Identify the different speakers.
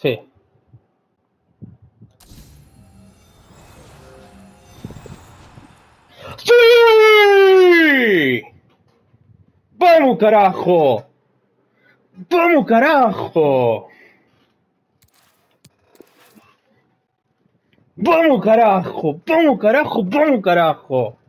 Speaker 1: Sí. ¡Sí! ¡Vamos, carajo! ¡Vamos, carajo! ¡Vamos, carajo! ¡Vamos, carajo! ¡Vamos, carajo!